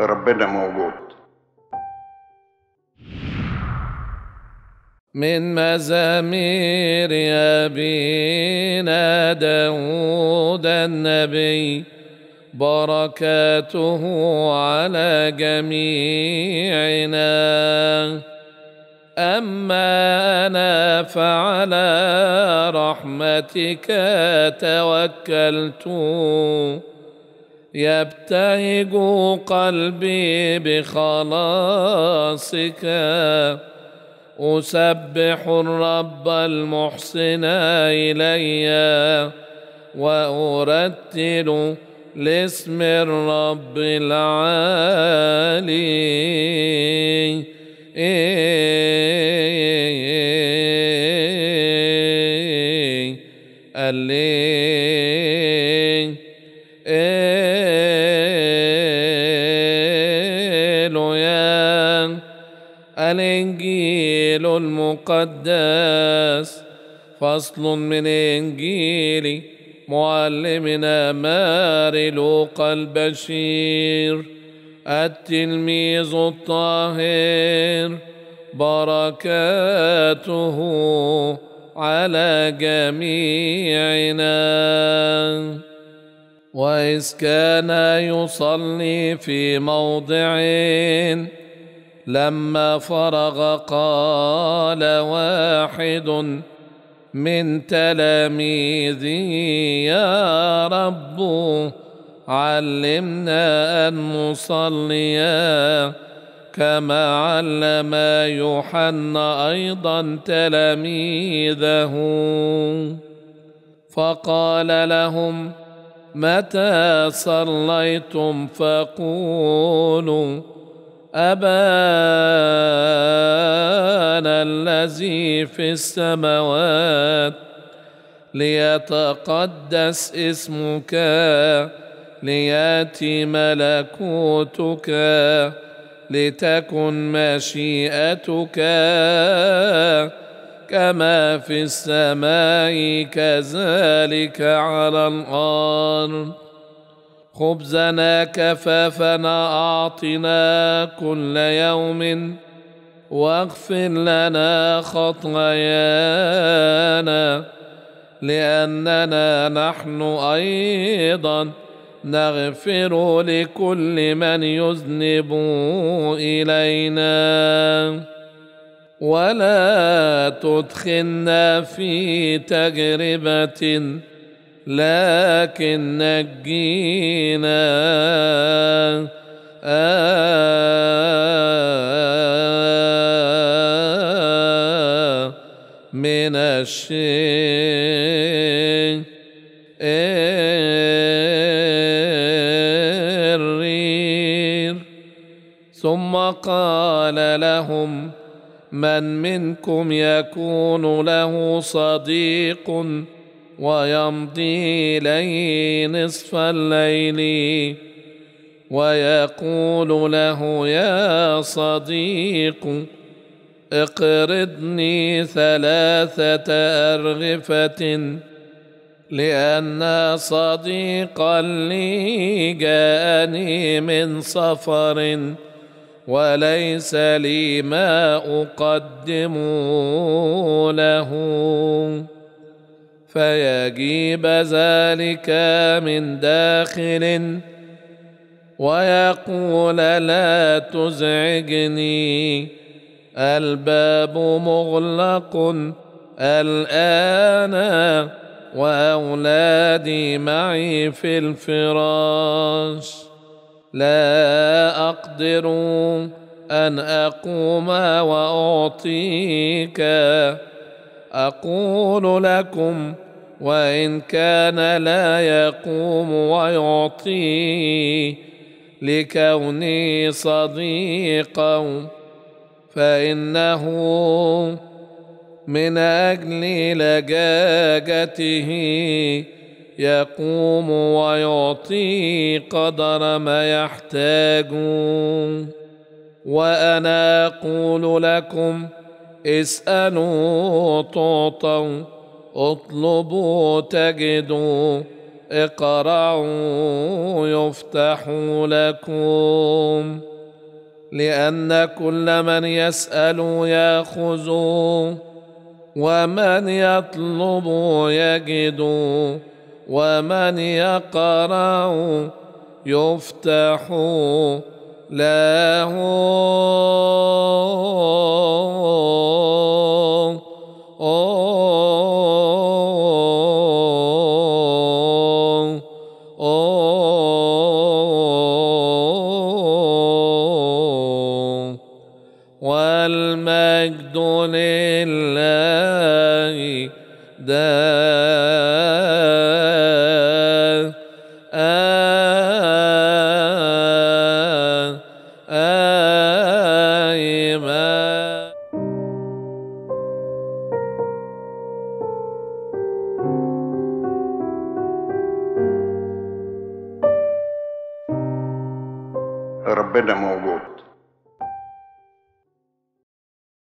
ربنا موجود. من مزامير أبينا داود النبي بركاته على جميعنا. أما أنا فعلى رحمتك توكلت. يبتهج قلبي بخلاصك. أسبح الرب المحسن إلي وأرتل لاسم الرب العالي. اللي المقدس. فصل من إنجيل معلمنا ماري لوقا البشير. التلميذ الطاهر بركاته على جميعنا وإذ كان يصلي في موضع لما فرغ قال واحد من تلاميذي يا رب علمنا أن نصلي كما علم يوحنا أيضا تلاميذه. فقال لهم متى صليتم؟ فقولوا أبانا الذي في السماوات ليتقدس اسمك ليأتي ملكوتك لتكن مشيئتك كما في السماء كذلك على الأرض. خبزنا كفافنا اعطنا كل يوم واغفر لنا خطايانا لأننا نحن أيضا نغفر لكل من يذنب إلينا. ولا تدخلنا في تجربة لكن نجينا. آه من الشرير. ثم قال لهم من منكم يكون له صديق ويمضي إليه نصف الليل. ويقول له يا صديق اقرضني ثلاثة أرغفة لأن صديقا لي جاءني من سفر وليس لي ما أقدم له. فيجيب ذلك من داخل ويقول لا تزعجني. الباب مغلق الآن وأولادي معي في الفراش. لا أقدر أن أقوم وأعطيك أقول لكم وإن كان لا يقوم ويعطي لكوني صديقا فإنه من أجل لجاجته يقوم ويعطي قدر ما يحتاج وأنا أقول لكم اسألوا تعطوا اطلبوا تجدوا اقرعوا يفتح لكم لأن كل من يسأل ياخذ ومن يطلب يجد ومن يقرا يفتح له دائما ربنا موجود.